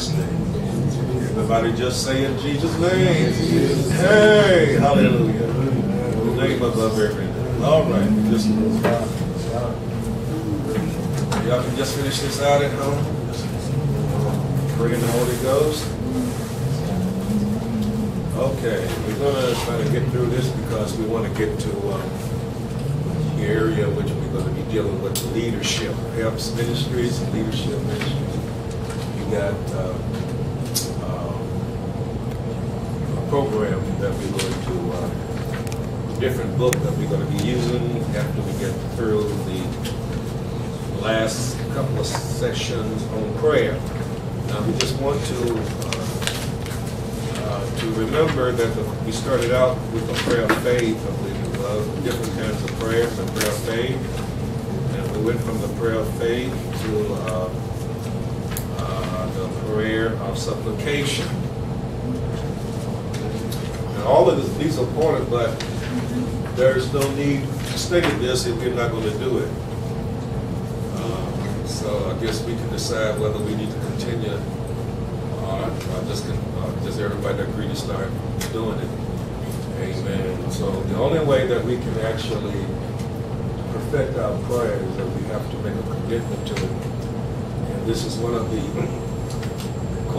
Jesus' name. Everybody just say in Jesus' name. Hey, hallelujah. The name above every name. All right, just y'all can just finish this out at home. Pray in the Holy Ghost. Okay, we're gonna try to get through this because we want to get to um, the area which we're going to be dealing with leadership, helps ministries leadership ministries. Got uh, uh, a program that we're going to, uh, different book that we're going to be using after we get through the last couple of sessions on prayer. Now, we just want to uh, uh, to remember that the, we started out with the prayer of faith, I believe it was, different kinds of prayers, the prayer of faith. And we went from the prayer of faith to uh, prayer of supplication. And all of this, these are important, but there's no need to state this if you're not going to do it. Uh, so I guess we can decide whether we need to continue uh, just, uh, just everybody agree to start doing it. Amen. So the only way that we can actually perfect our prayer is that we have to make a commitment to it. And this is one of the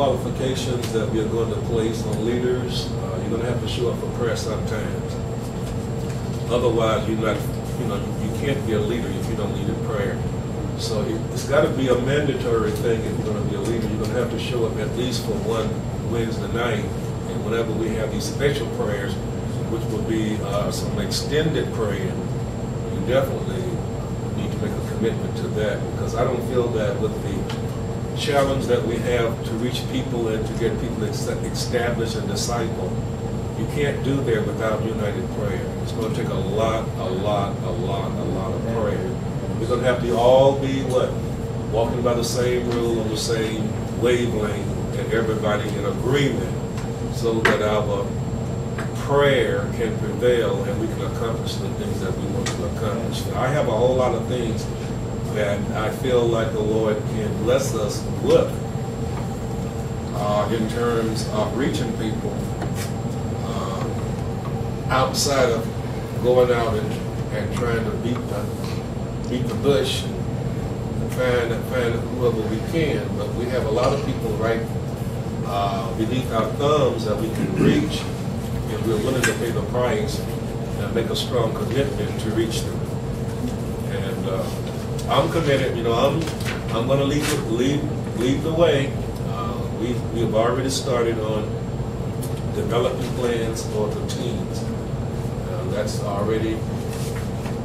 qualifications that we are going to place on leaders. Uh, you're going to have to show up for prayer sometimes. Otherwise, you're not, you know, you can't be a leader if you don't lead in prayer. So it- it's got to be a mandatory thing if you're going to be a leader. You're going to have to show up at least for one Wednesday night. And whenever we have these special prayers, which will be uh, some extended praying, you definitely need to make a commitment to that because I don't feel that with the challenge that we have to reach people and to get people established and disciple, you can't do that without united prayer. It's going to take a lot, a lot, a lot, a lot of prayer. We're going to have to all be what? Walking by the same rule on the same wavelength and everybody in agreement so that our prayer can prevail and we can accomplish the things that we want to accomplish. I have a whole lot of things that I feel like the Lord can bless us with uh, in terms of reaching people uh, outside of going out and, and trying to beat the, beat the bush and find, find whoever we can. But we have a lot of people right uh, beneath our thumbs that we can reach if we're willing to pay the price and make a strong commitment to reach them. And uh, I'm committed, you know, I'm, I'm gonna lead, the- lead, lead the way. Uh, We, we have already started on developing plans for the teams. Uh, That's already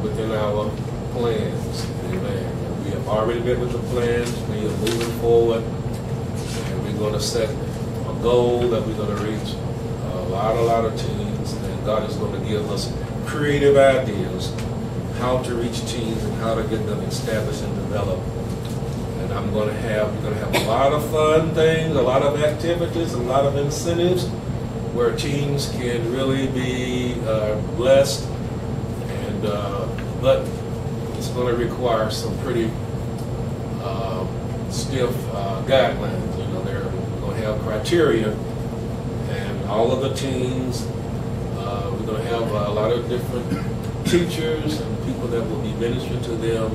within our plans, amen. We have already been with the plans, we are moving forward, and we're gonna set a goal that we're gonna reach a lot, a lot of teams, and God is gonna give us creative ideas how to reach teams and how to get them established and developed. And I'm gonna have, we're gonna have a lot of fun things, a lot of activities, a lot of incentives where teams can really be uh, blessed. And, uh, but it's gonna require some pretty uh, stiff uh, guidelines. You know, they're gonna have criteria and all of the teams, uh, we're gonna have a lot of different teachers and people that will be ministering to them.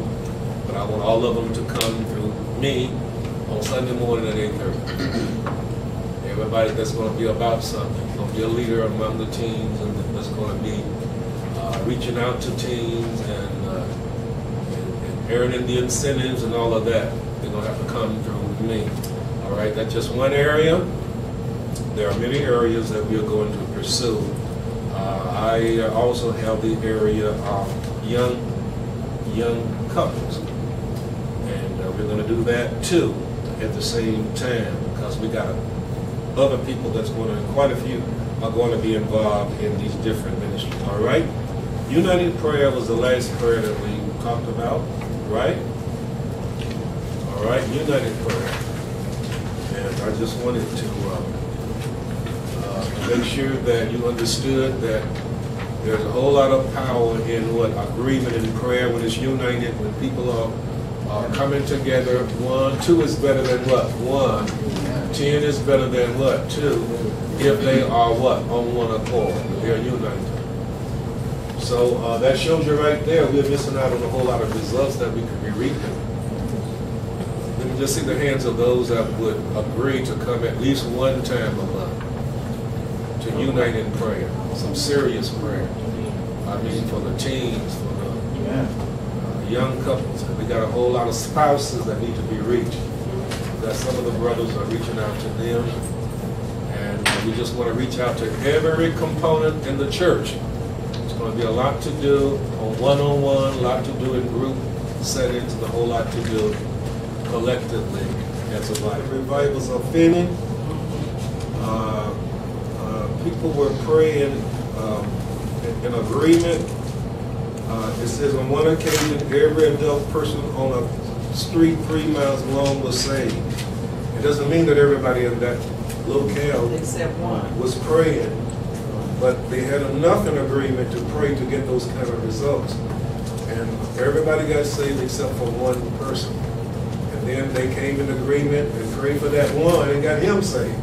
But I want all of them to come through me on Sunday morning at eight thirty. Everybody that's gonna be about something, gonna be a leader among the teams and that's gonna be uh, reaching out to teams and, uh, and and earning the incentives and all of that. They're gonna have to come through me. All right, that's just one area. There are many areas that we are going to pursue. Uh, I also have the area of young, young couples. And uh, we're gonna do that too at the same time because we got other people that's going to, quite a few are going to be involved in these different ministries, all right? United prayer was the last prayer that we talked about, right? All right, united prayer. And I just wanted to um, uh, make sure that you understood that there's a whole lot of power in what agreement and prayer when it's united, when people are, uh, coming together. One, two is better than what? One. Ten is better than what? Two. If they are what? On one accord. They're united. So uh, that shows you right there, we're missing out on a whole lot of results that we could be reaping. Let me just see the hands of those that would agree to come at least one time a month to unite in prayer, some serious prayer. I mean, for the teens, for the uh, young couples. We got a whole lot of spouses that need to be reached. That some of the brothers are reaching out to them. And we just want to reach out to every component in the church. It's going to be a lot to do on one-on-one, a lot to do in group settings, and a whole lot to do collectively as a body. Revivals are finning. People were praying um, in, in agreement. Uh, it says on one occasion, every adult person on a street three miles long was saved. It doesn't mean that everybody in that locale Except one. was praying, but they had enough in agreement to pray to get those kind of results. And everybody got saved except for one person. And then they came in agreement and prayed for that one and got him saved.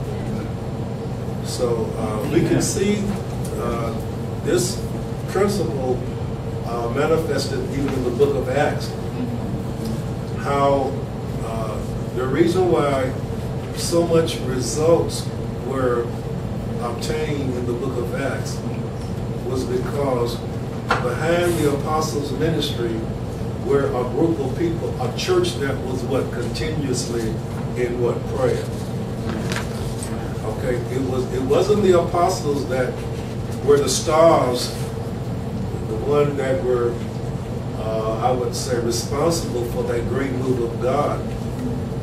So uh, we can see uh, this principle uh, manifested even in the book of Acts. How uh, the reason why so much results were obtained in the book of Acts was because behind the apostles' ministry were a group of people, a church that was what continuously in what prayer. Okay, it was it wasn't the apostles that were the stars, the one that were uh, I would say responsible for that great move of God.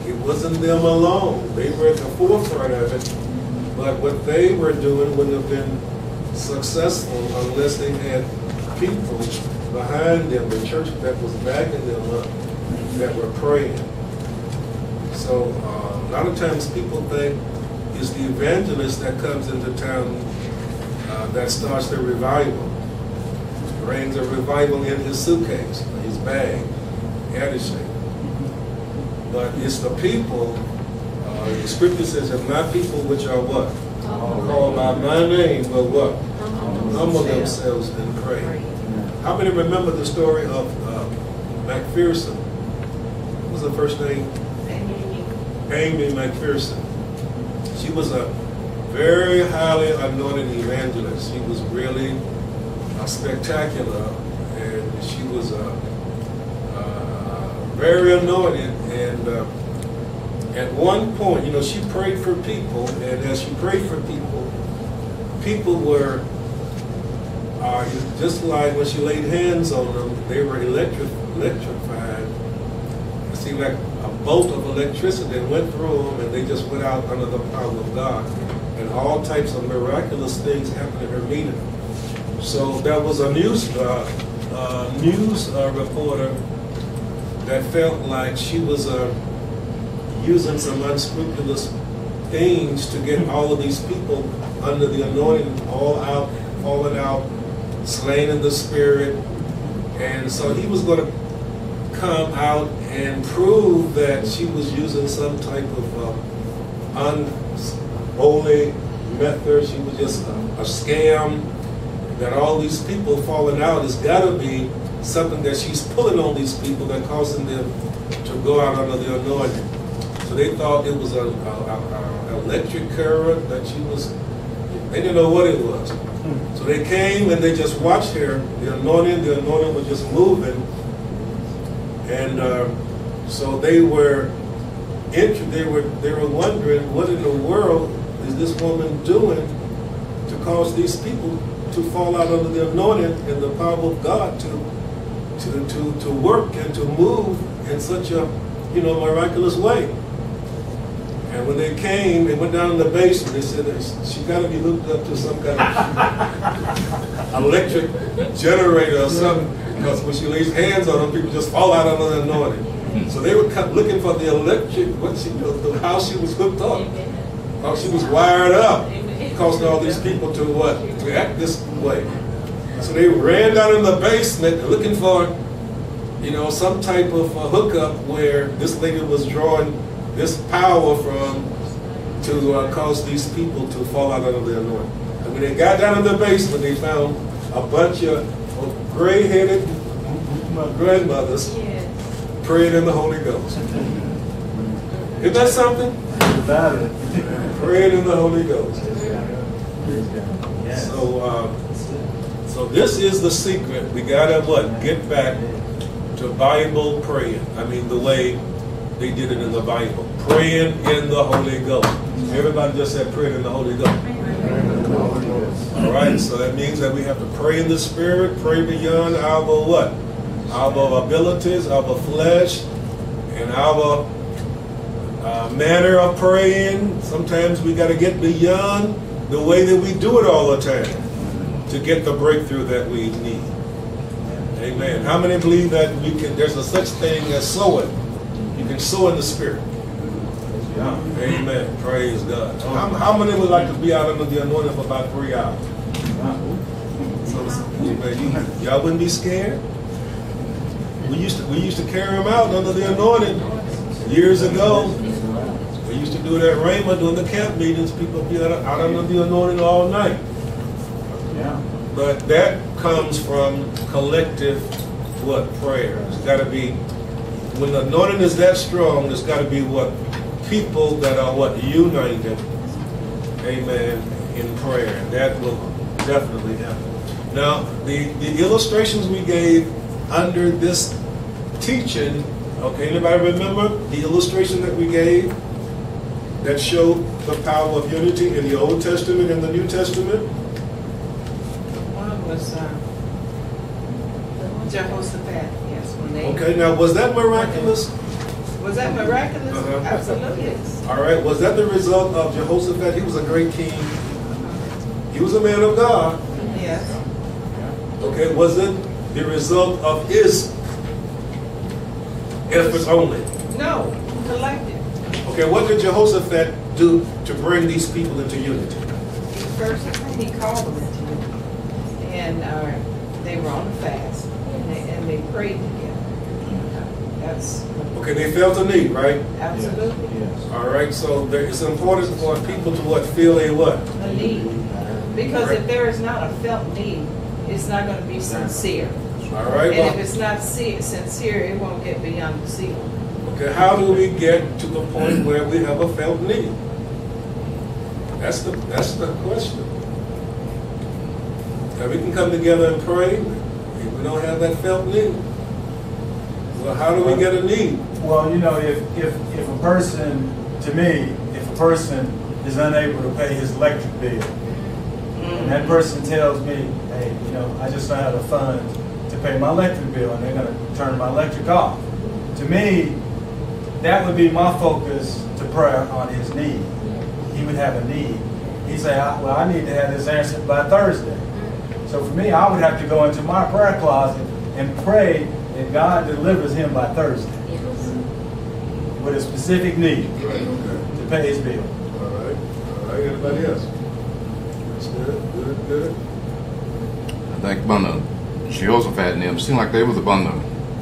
It wasn't them alone. They were at the forefront of it, but what they were doing wouldn't have been successful unless they had people behind them, the church that was backing them up, that were praying. So uh, a lot of times people think it's the evangelist that comes into town uh, that starts the revival. Brings a revival in his suitcase, his bag, attitude. But it's the people, uh, the scripture says, if my people which are what? Called by my name, but what? Humble themselves and pray. How many remember the story of uh, McPherson? What was the first name? Aimee McPherson. She was a very highly anointed evangelist. She was really spectacular, and she was uh, uh, very anointed. And uh, at one point, you know, she prayed for people, and as she prayed for people, people were uh, just like when she laid hands on them, they were electric, electrified. It like a bolt of electricity went through them, and they just went out under the power of God. And all types of miraculous things happened in her meeting. So there was a news uh, uh, news uh, reporter that felt like she was uh, using some unscrupulous things to get all of these people under the anointing, all out, falling out, slain in the spirit. And so he was going to come out and prove that she was using some type of uh, unholy method. She was just a, a scam. That all these people falling out has got to be something that she's pulling on these people that causing them to go out under the anointing. So they thought it was a, a, a, a electric current that she was. They didn't know what it was. So they came and they just watched her. The anointing, the anointing was just moving, and uh, so they were. They were they were wondering what in the world is this woman doing to cause these people to fall out under the anointing and the power of God to to to to work and to move in such a you know miraculous way. And when they came, they went down in the basement. They said she got to be hooked up to some kind of electric generator or something. Because when she lays hands on them, people just fall out under the anointing. So they were looking for the electric, what she, the, how she was hooked up, how she was wired up, causing all these people to what, to act this way. So they ran down in the basement looking for you know, some type of uh, hookup where this lady was drawing this power from to uh, cause these people to fall out of their anointing. And when they got down in the basement, they found a bunch of of gray-headed grandmothers Praying in the Holy Ghost. Isn't that something? Praying in the Holy Ghost. So, uh, so this is the secret. We gotta what? Get back to Bible praying. I mean, the way they did it in the Bible. Praying in the Holy Ghost. Everybody just said praying in the Holy Ghost. All right, so that means that we have to pray in the Spirit, pray beyond our what? Our abilities, our flesh, and our uh, manner of praying. Sometimes we got to get beyond the way that we do it all the time to get the breakthrough that we need. Amen. How many believe that we can? There's a such thing as sowing. You can sow in the Spirit. Yeah. Amen. Praise God. How, how many would like to be out under the anointing for about three hours? So. Y'all wouldn't be scared. We used to we used to carry them out under the anointing years ago. We used to do that at Rhema during the camp meetings. People be out, out under the anointing all night. Yeah. But that comes from collective what prayer. It's got to be when the anointing is that strong. It's got to be what people that are what united. Amen. In prayer, that will definitely happen. Now, the the illustrations we gave under this teaching. Okay, anybody remember the illustration that we gave that showed the power of unity in the Old Testament and the New Testament? One was, uh, Jehoshaphat, yes. Okay, now was that miraculous? Was that miraculous? Uh-huh. Absolutely. All right, was that the result of Jehoshaphat? He was a great king. He was a man of God. Yes. Okay, was it the result of his efforts only? No, collective. Okay, what did Jehoshaphat do to bring these people into unity? First, he called them into unity, And, uh, they were on a fast, and they, and they prayed together. That's Okay, they felt a need, right? absolutely Yes. All right, so there, it's important for people to what feel a what? a need. Because if there is not a felt need, it's not gonna be sincere. All right, And if it's not se- sincere, it won't get beyond the ceiling. okay, how do we get to the point where we have a felt need? That's the, that's the question. Now, we can come together and pray, if we don't have that felt need. Well, how do we get a need? Well, you know, if, if, if a person, to me, if a person is unable to pay his electric bill, and that mm. person tells me, hey, you know, I just don't have the funds to pay my electric bill, and they're gonna turn my electric off. To me, that would be my focus to prayer on his need. He would have a need. He'd say, "I- well, I need to have this answered by Thursday. So for me, I would have to go into my prayer closet and pray that God delivers him by Thursday with a specific need Right, okay. to pay his bill. All right, all right, anybody else? That's good, good, good. I think Bunda, Jehoshaphat and them seemed like they was under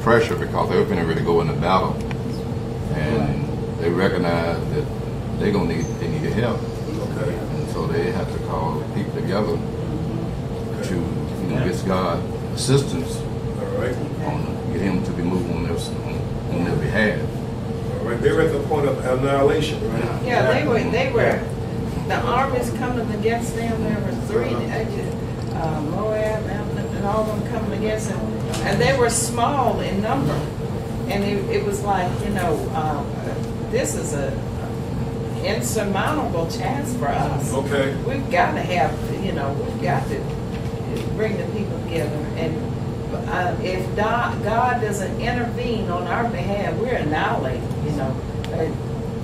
pressure because they were going to really go into battle, and they recognized that they gonna need they needed help, Okay, and so they had to call people together to you know get God assistance all right, on get him to be moved on their on, on their behalf. all right. They were at the point of annihilation, right? Yeah, they were, they were, the armies coming against them, there were three, uh, Moab, Ammon, and all of them coming against them. And they were small in number. And it, it was like, you know, um, this is a insurmountable chance for us. Okay, We've got to have, you know, we've got to bring the people together. And uh, if God, God doesn't intervene on our behalf, we're annihilated, you know.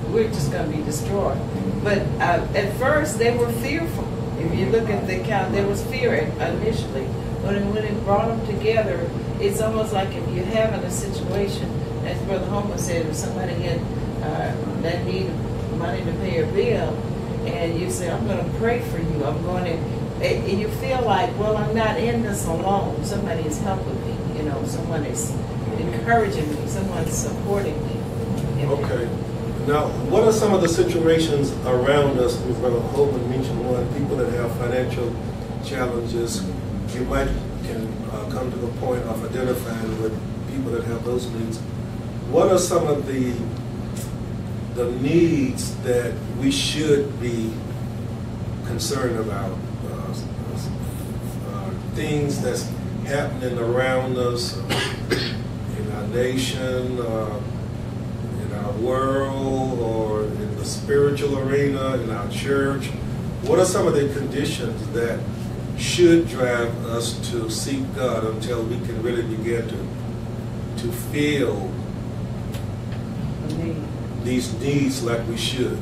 We're just going to be destroyed. But uh, at first, they were fearful. If you look at the account, there was fear initially. But when it brought them together, it's almost like if you're having a situation, as Brother Homer said, if somebody had uh, that need of money to pay a bill, and you say, I'm going to pray for you, I'm going to, and you feel like, well, I'm not in this alone. Somebody is helping me, you know, someone is, encouraging me, someone supporting me. Okay. Now, what are some of the situations around us, Brother Holman mentioned one, people that have financial challenges, you might can uh, come to the point of identifying with people that have those needs. What are some of the, the needs that we should be concerned about? Uh, uh, Things that's happening around us in our nation, uh, in our world or in the spiritual arena, in our church? What are some of the conditions that should drive us to seek God until we can really begin to, to feel me. these needs like we should?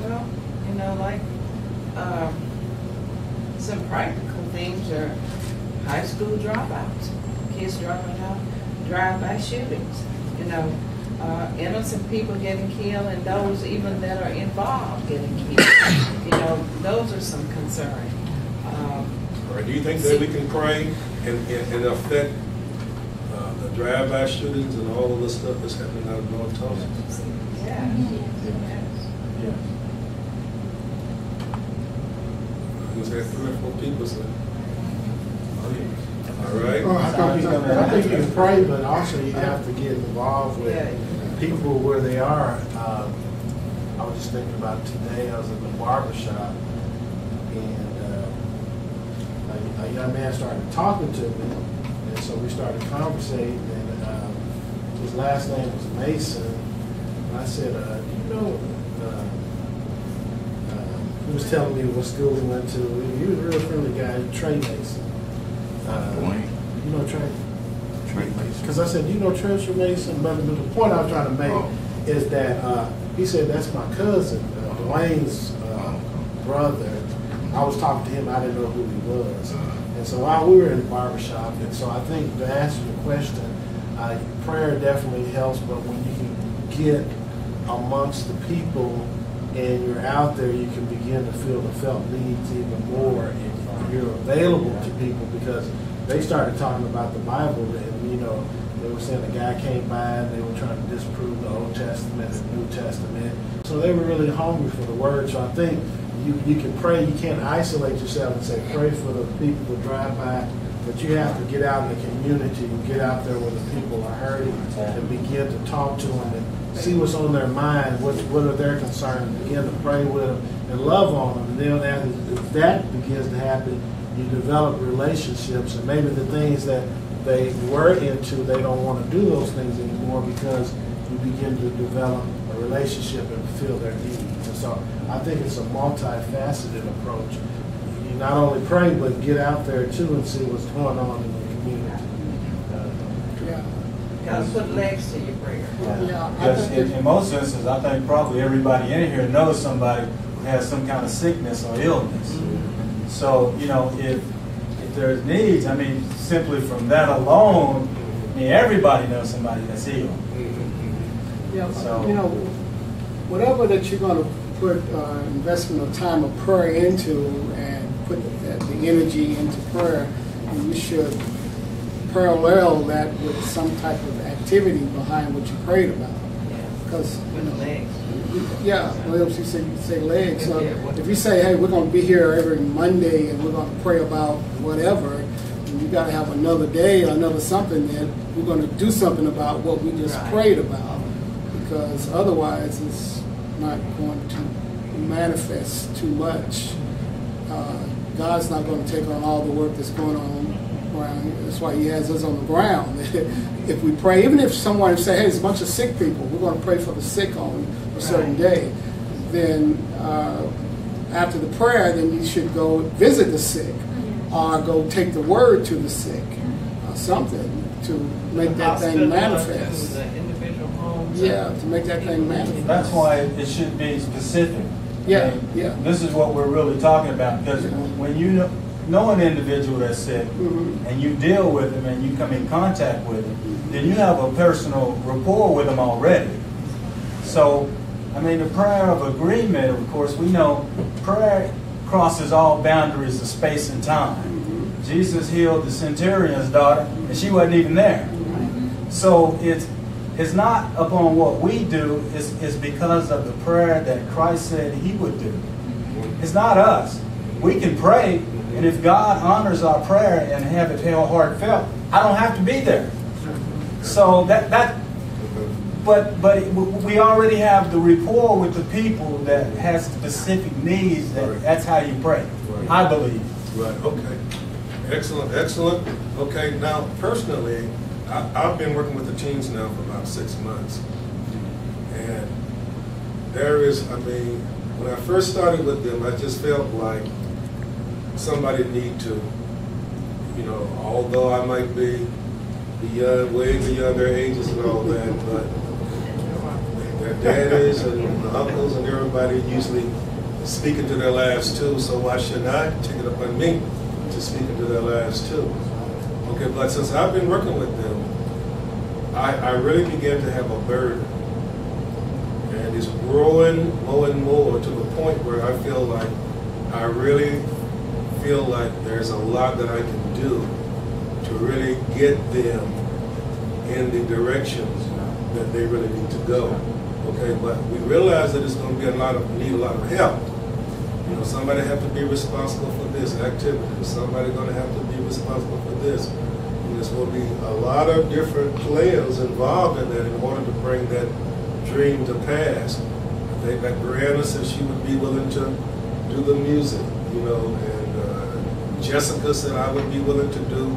Well, you know, like, um, some practical things are high school dropouts, kids dropping out, drive-by shootings, you know, uh, innocent people getting killed and those even that are involved getting killed. You know, those are some concern. Or do you think that we can pray and, and and affect uh, the drive-by shootings and all of the stuff that's happening out of North Tulsa? yeah. Yeah. Was that three or four people said? Oh, yeah. All right? Well, I think you, I think you can pray, but also you have to get involved with people where they are. Um, I was just thinking about today, I was in the barber shop, and a, young man started talking to me, and so we started conversating, and um, his last name was Mason. And I said, uh, "Do you know?" Uh, uh, he was telling me what school he went to. He was a real friendly guy, Trey Mason. Uh, Dwayne. you know Trey? Trey Mason. Because I said, you know Treasure Mason, but the point I was trying to make Oh. is that uh, he said that's my cousin, uh, Dwayne's uh, brother. I was talking to him, I didn't know who he was. And so while we were in the barber shop, and so I think to answer your question, uh, prayer definitely helps, but when you can get amongst the people and you're out there, you can begin to feel the felt needs even more. And you're available to people because they started talking about the Bible, and you know, they were saying a guy came by and they were trying to disprove the Old Testament and New Testament. So they were really hungry for the Word. So I think you, you can pray. You can't isolate yourself and say pray for the people who drive by, but you have to get out in the community and get out there where the people are hurting and begin to talk to them and see what's on their mind, what, what are their concerns, begin to pray with them and love on them. And then if that begins to happen, you develop relationships and maybe the things that they were into, they don't want to do those things anymore because you begin to develop a relationship and feel their needs. And so I think it's a multifaceted approach. You not only pray, but get out there too and see what's going on in the community. Uh, Yeah, Gotta put legs to your prayer. yeah. I Because in, in most instances, I think probably everybody in here knows somebody who has some kind of sickness or illness. So, you know, if, if there's needs, I mean, simply from that alone, I mean, everybody knows somebody that's ill. Yeah, So- you know, whatever that you're gonna put uh, investment of time of prayer into and put the the energy into prayer, and you should parallel that with some type of activity behind what you prayed about. Yeah, Because, you the know, legs. yeah, well, you say, you say legs, so if you say, hey, we're gonna be here every Monday and we're gonna pray about whatever, and you gotta have another day or another something, then we're gonna do something about what we just Right. prayed about. Because otherwise, it's not going to manifest too much. Uh, God's not gonna take on all the work that's going on around here. That's why he has us on the ground. If we pray, even if someone say, hey, there's a bunch of sick people, we're gonna pray for the sick on a certain Right. day, then uh, after the prayer, then you should go visit the sick or go take the word to the sick or something to make that thing Hospital, manifest. to The individual homes. Yeah, to make that thing manifest. That's why it should be specific. Yeah, yeah. This is what we're really talking about, because Yeah. when you know, know an individual that's sick, Mhm. and you deal with them and you come in contact with them, then you have a personal rapport with them already. So, I mean, the prayer of agreement, of course, we know prayer crosses all boundaries of space and time. Jesus healed the centurion's daughter, and she wasn't even there. So it's, it's not upon what we do, it's, it's because of the prayer that Christ said he would do. It's not us. We can pray, and if God honors our prayer and have it held heartfelt, I don't have to be there. So that, that, but, but we already have the rapport with the people that has specific needs, that, that's how you pray, I believe. Right, okay. Excellent, excellent. Okay, now personally, I, I've been working with the teens now for about six months. And there is, I mean, when I first started with them, I just felt like somebody need to, you know, although I might be beyond, way beyond their ages and all that, but their daddies and uncles and everybody usually speaking to their lives too, so why shouldn't I take it upon me to speak into their lives too? Okay, but since I've been working with them, I, I really began to have a burden. And it's growing more and more to the point where I feel like I really feel like there's a lot that I can do to really get them in the directions that they really need to go. Okay, but we realize that it's going to be a lot of need a lot of help. You know, somebody have to be responsible for this activity. Somebody going to have to be responsible for this. There's going to be a lot of different players involved in that in order to bring that dream to pass. I think that Brianna said she would be willing to do the music, you know, and uh, Jessica said I would be willing to do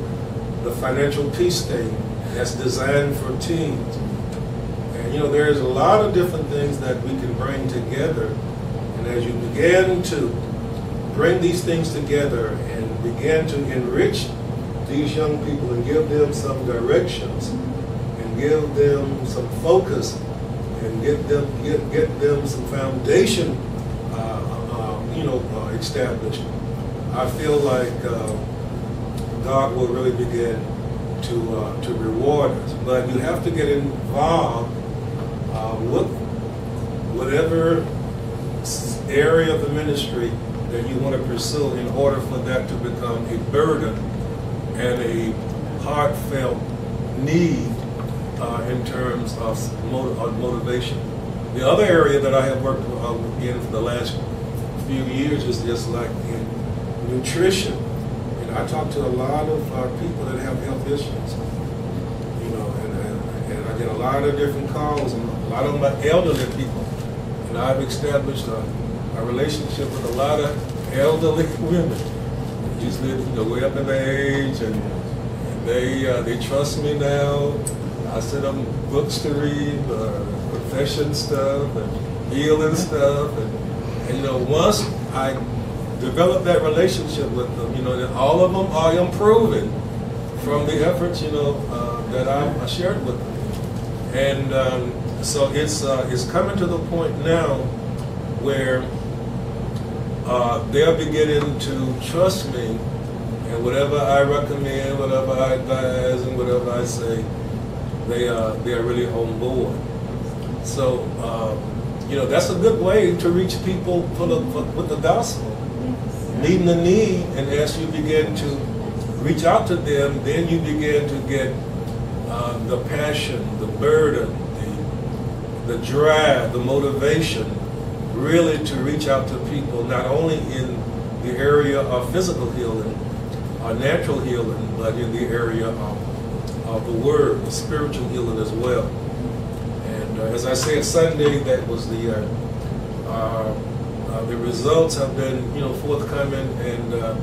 the financial peace thing that's designed for teens. And you know, there's a lot of different things that we can bring together. And as you begin to bring these things together and begin to enrich these young people and give them some directions and give them some focus and get them get, get them some foundation, uh, uh, you know, uh, established. I feel like uh, God will really begin to uh, to reward us. But you have to get involved uh, with whatever area of the ministry that you want to pursue in order for that to become a burden and a heartfelt need uh, in terms of mot- of motivation. The other area that I have worked uh, in for the last few years is just like in nutrition. And I talk to a lot of uh, people that have health issues, you know, and, and, and I get a lot of different calls, and a lot of are elderly people. And I've established a, a relationship with a lot of elderly women. Usually, you know, way up in age, and, and they uh, they trust me now. I send them books to read, uh, profession stuff, and healing stuff, and, and you know, once I develop that relationship with them, you know, that all of them are improving from the efforts, you know, uh, that I, I shared with them. And um, so it's uh, it's coming to the point now where uh, they're beginning to trust me, and whatever I recommend, whatever I advise, and whatever I say, they are they are really on board. So um, you know that's a good way to reach people for the, for, with the gospel. Meeting the need, and as you begin to reach out to them, then you begin to get uh, the passion, the burden, the the drive, the motivation, really to reach out to people not only in the area of physical healing or natural healing, but in the area of, of the word, the spiritual healing as well. And uh, as I said Sunday, that was the uh, uh, uh, the results have been you know forthcoming, and uh,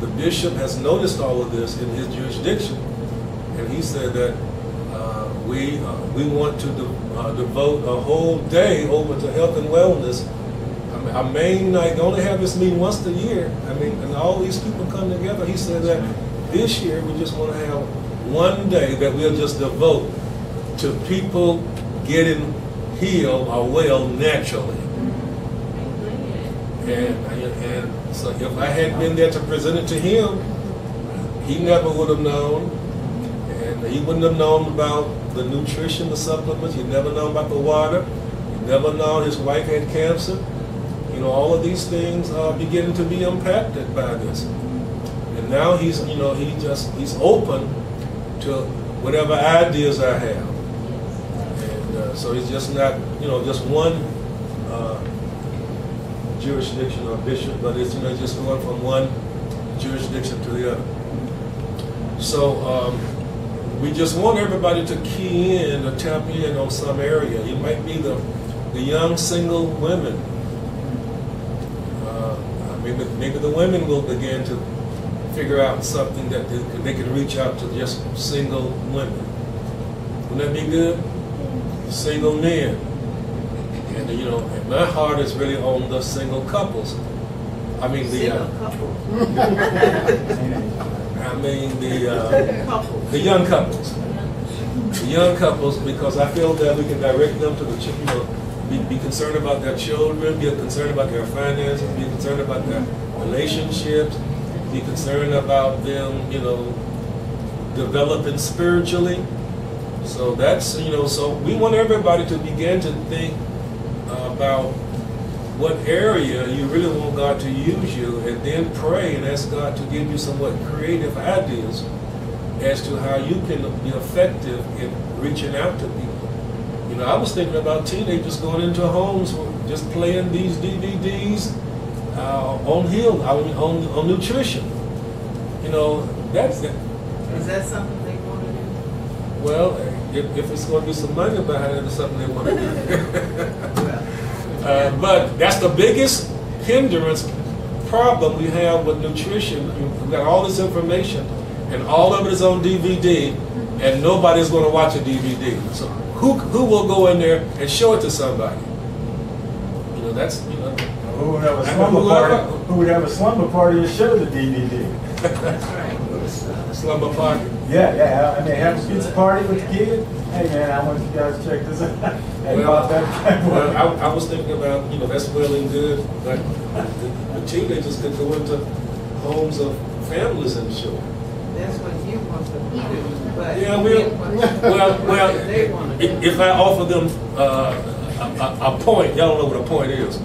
the bishop has noticed all of this in his jurisdiction, and he said that uh, we uh, we want to de- uh, devote a whole day over to health and wellness. I mean, night only have this meeting once a year. I mean, and all these people come together. He said that this year we just want to have one day that we'll just devote to people getting healed or well naturally. And, and so if I hadn't been there to present it to him, he never would have known. And he wouldn't have known about the nutrition, the supplements. He'd never known about the water. He'd never known his wife had cancer. You know, all of these things are beginning to be impacted by this. And now he's, you know, he just, he's open to whatever ideas I have. And uh, so he's just not, you know, just one uh, jurisdiction or bishop, but it's, you know, just going from one jurisdiction to the other. So um, we just want everybody to key in or tap in on some area. It might be the, the young single women. Maybe, the women will begin to figure out something that they, can- they can reach out to just single women. Wouldn't that be good? Single men. And you know, and my heart is really on the single couples. I mean the, Single uh, couple. I mean the, uh, the young couples. The young couples, because I feel that we can direct them to the, you know, be, be concerned about their children, be concerned about their finances, be concerned about their relationships, be concerned about them, you know, developing spiritually. So that's, you know, so we want everybody to begin to think about what area you really want God to use you, and then pray and ask God to give you somewhat creative ideas as to how you can be effective in reaching out to people. You know, I was thinking about teenagers going into homes, just playing these DVDs uh, on heal, on, on, on nutrition. You know, that's Is that something they want to do? well, if, if it's going to be some money behind it, it's something they want to do. Uh, but that's the biggest hindrance problem we have with nutrition. We've got all this information, and all of it is on DVD, and nobody's going to watch a DVD. So who who will go in there and show it to somebody? You know, that's you know. Who would have a slumber party? Who would have a slumber party and show the DVD? That's right. Slumber party. Yeah, yeah. I mean, have a pizza party with the kid. Hey man, I want you guys to check this out. Hey, Well, that. well, I, I was thinking about, you know, that's well and good, but the, the teenagers could go into homes of families and show. That's what you want them to do, but. Yeah, we'll, well, well, They want to if if I offer them uh, a, a, a point, y'all know what a point is.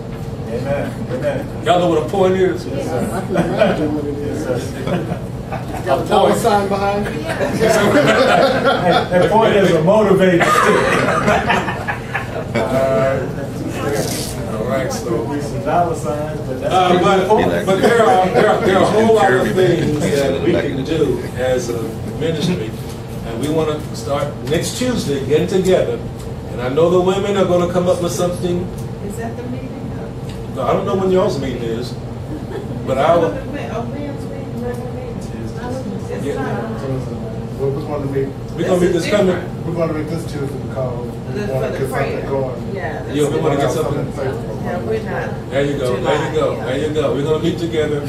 Amen. Amen. Y'all know what a point is? Yes, I sir. can imagine what it Yes, Got a dollar sign behind it? Hey, that point is a motivated stick. All right, so. Could some dollar signs, but that's. Uh, but, but there are, there are, there are a whole lot of things that we can do as a ministry. And we want to start next Tuesday, getting together. And I know the women are going to come up with something. Is that the meeting? I don't know when y'all's meeting is, but I will. the Wed- Wednesday, meeting, regular Yeah. We're, we're gonna meet, We're going to meet this coming. we're gonna meet this Tuesday because we The- wanna the get something going. Yeah. that's Yeah, we wanna get something- Yeah, we're not. There you go, there you go, there you go. We're gonna meet together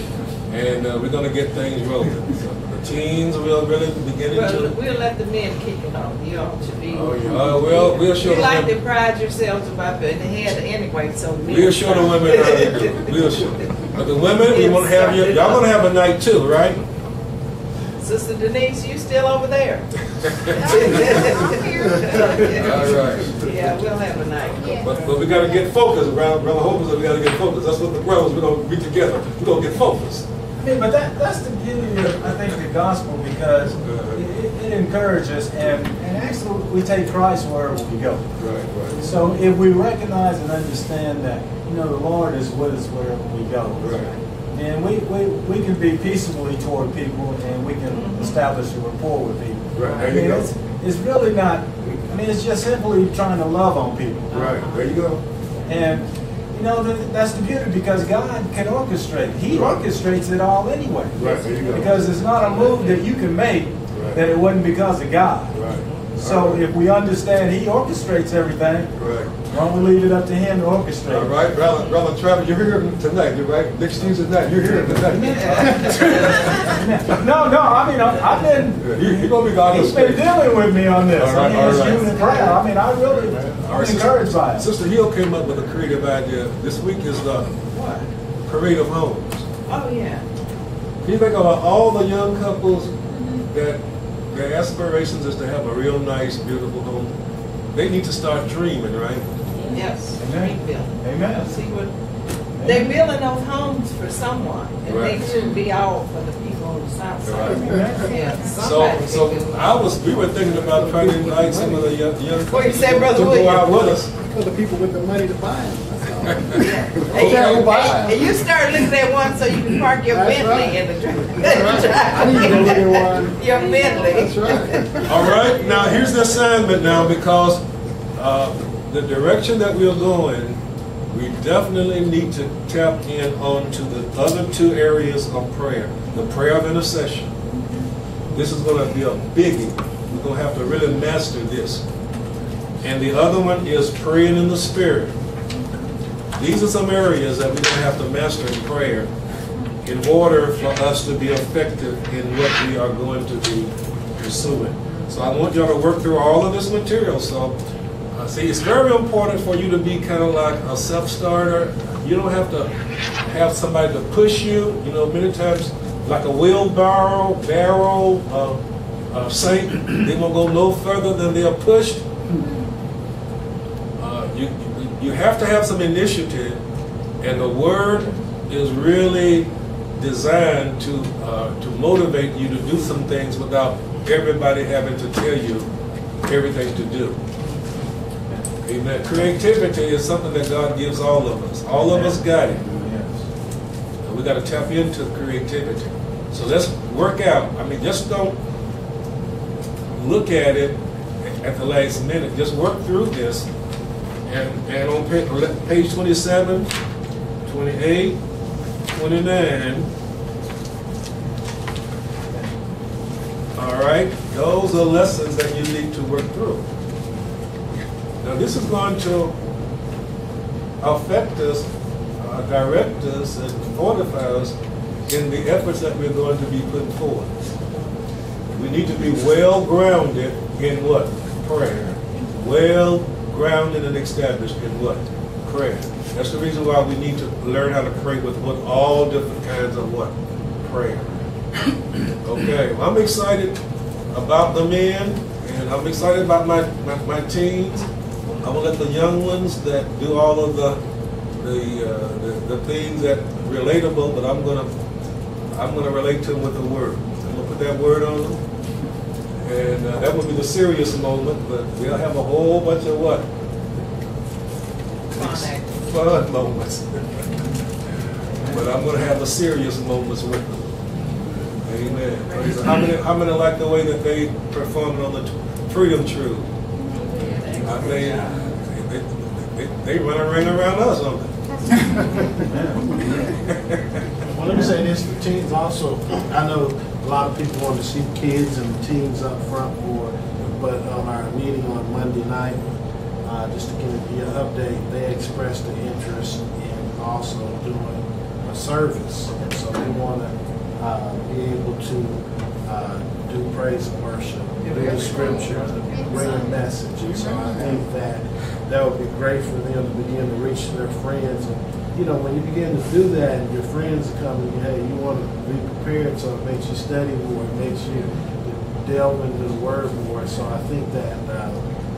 and uh, we're gonna get things rolling. So The teens will really begin Well, to. we'll let the men kick it off. You all should be. Oh, yeah, Uh, we'll, we'll show You the like to women. pride yourselves about the head anyway, so. We'll show the women how to do. We'll show. But the women, we wanna have you, y'all gonna have a night too, right? Sister Denise, you still over there? I'm here. All right. Yeah, we'll have a night. But, but we gotta get focused, Brother Brother Hope said we gotta get focused. That's what the pros, we're gonna be together. We're gonna get focused. I mean, but that, that's the beauty of, I think, the gospel because it, it- it encourages and, and actually we take Christ wherever we go. Right, right. So if we recognize and understand that, you know, the Lord is with us wherever we go. Right. And we, we, we can be peaceably toward people and we can mm-hmm. establish a rapport with people. Right, there you go. it's, it's really not, I mean, it's just simply trying to love on people. Right, there you go. And, you know, th- that's the beauty because God can orchestrate. He Right. orchestrates it all anyway. Right, there you go. Because it's not a move that you can make Right. that it wasn't because of God. Right. So if we understand He orchestrates everything, Right. why don't we leave it up to Him to orchestrate? All right, brother, brother Travis, you're here tonight, you're right, next Tuesday night, you're here tonight. No, no, I mean, I- I've been, You, you're gonna be God he's been dealing with me on this. All right, I mean, it's human prayer. I mean, I really, All I'm right, encouraged by it. Sister Hill came up with a creative idea. This week is the What? parade of homes. Oh, yeah. Can you think about all the young couples mm-hmm. that their aspirations is to have a real nice, beautiful home? They need to start dreaming, right? Yes. Amen. Rebuilding. Amen. See what, they're building those homes for someone, and they shouldn't be all for the people on the south side. Right. Yeah, So, somebody so can do it. I was, we were thinking about trying to invite some of the young, young. What you say, Brother To go out with us. For the people with the money to buy them, that's all. And you- Okay. And you start looking at one so you can park your That's Bentley right. in the dri- That's right. I need to look at one. Your Bentley. That's right. All right, now here's the assignment now, because uh, the direction that we're going, we definitely need to tap in onto the other two areas of prayer. The prayer of intercession. This is gonna be a biggie. We're gonna have to really master this. And the other one is praying in the spirit. These are some areas that we're gonna have to master in prayer in order for us to be effective in what we are going to be pursuing. So I want y'all to work through all of this material. So, uh, see, it's very important for you to be kind of like a self-starter. You don't have to have somebody to push you. You know, many times, like a wheelbarrow, barrel, uh, uh, saint, they won't go no further than they are pushed. Uh, you, you- you have to have some initiative, and the word is really designed to uh, to motivate you to do some things without everybody having to tell you everything to do. Amen. Creativity is something that God gives all of us. All of us got it. And we got to tap into creativity. So let's work out. I mean, just don't look at it at the last minute. Just work through this. And, and on pa- page 27, 28, 29, all right, those are lessons that you need to work through. Now, this is going to affect us, uh, direct us, and fortify us in the efforts that we're going to be putting forward. We need to be well grounded in what? Prayer. Well grounded and established in what? Prayer. That's the reason why we need to learn how to pray with what all different kinds of what? Prayer. Okay, well, I'm excited about the men, and I'm excited about my, my, my teens. I'm let the young ones that do all of the the, uh, the the things that relatable, but I'm gonna I'm gonna relate to them with the word. I'm gonna put that word on them, and uh, that will be the serious moment. But we'll have a whole bunch of what Fun moments. but I'm gonna have the serious moments with them. Amen. How many how many like the way that they performed on the t- Freedom True? I mean, they, they, they run around us, don't they? Well, let me say this, the teens also, I know a lot of people want to see kids and the teens up front for, but on our meeting on Monday night, uh, just to give you an update, they expressed an interest in also doing a service. And so they want to, uh, be able to, uh, do praise and worship, the scriptures, bring a message. And so I think that that would be great for them to begin to reach their friends. And, you know, when you begin to do that and your friends are coming, hey, you want to be prepared so it makes you study more, it makes you delve into the word more. So I think that uh,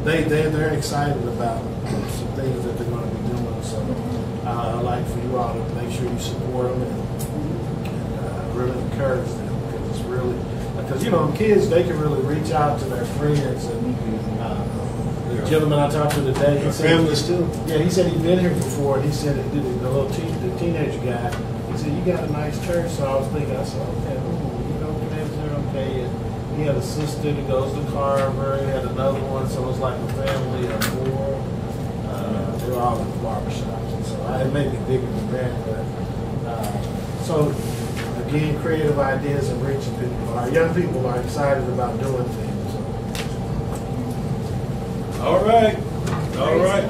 they, they, they're excited about some things that they're going to be doing. So uh, I'd like for you all to make sure you support them and, and uh, really encourage them because, you know, kids, they can really reach out to their friends and uh, the Yeah. gentleman I talked to today, he said. families too. Yeah, he said he'd been here before, and he said, it the little teen, the teenage guy, he said, you got a nice church, so I was thinking, I said, okay, ooh, you know, kids are okay, and he had a sister that goes to Carver, he had another one, so it was like a family of four, uh, they were all in barbershops, and so I, it made me bigger than that, but, uh, so, again, creative ideas and reaching people, our young people are excited about doing things. All right, all right.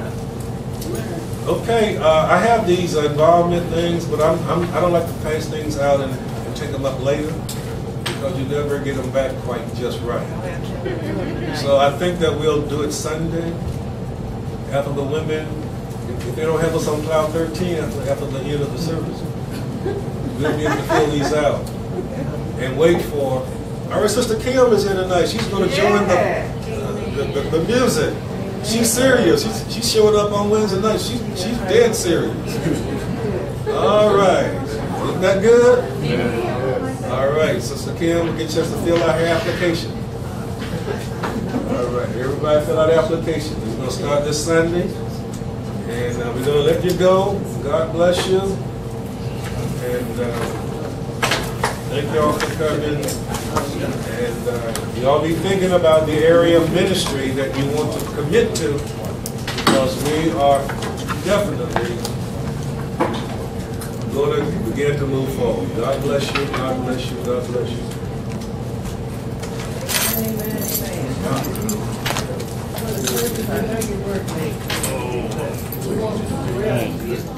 Okay, uh, I have these involvement things, but I'm, I'm, I don't like to pass things out and, and take them up later because you never get them back quite just right. So I think that we'll do it Sunday after the women, if they don't have us on cloud thirteen after, after the end of the service. We'll be able to fill these out and wait for, our sister Kim is here tonight. She's gonna join the, uh, the, the, the music. She's serious. She's, she showed up on Wednesday night. She's, she's dead serious. All right. Isn't that good? All right, Sister Kim, get you to fill out her application. All right, everybody fill out the application. We're gonna start this Sunday. And uh, we're gonna let you go. God bless you. And uh, thank y'all for coming. And uh, y'all be thinking about the area of ministry that you want to commit to because we are definitely going to begin to move forward. God bless you, God bless you, God bless you. Amen, amen. Well, the church, I know you work late. We